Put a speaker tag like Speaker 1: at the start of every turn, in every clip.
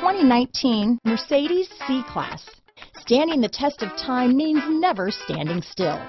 Speaker 1: 2019 Mercedes C-Class. Standing the test of time means never standing still.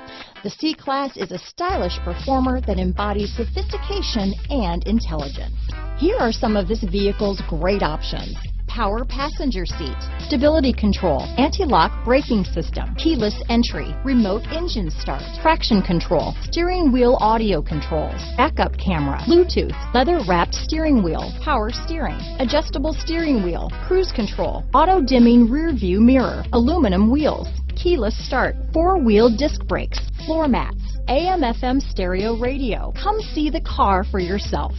Speaker 1: The C-Class is a stylish performer that embodies sophistication and intelligence. Here are some of this vehicle's great options power passenger seat, stability control, anti-lock braking system, keyless entry, remote engine start, traction control, steering wheel audio controls, backup camera, Bluetooth, leather wrapped steering wheel, power steering, adjustable steering wheel, cruise control, auto dimming rear view mirror, aluminum wheels, keyless start, four wheel disc brakes, floor mats, AM FM stereo radio. Come see the car for yourself.